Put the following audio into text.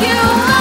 you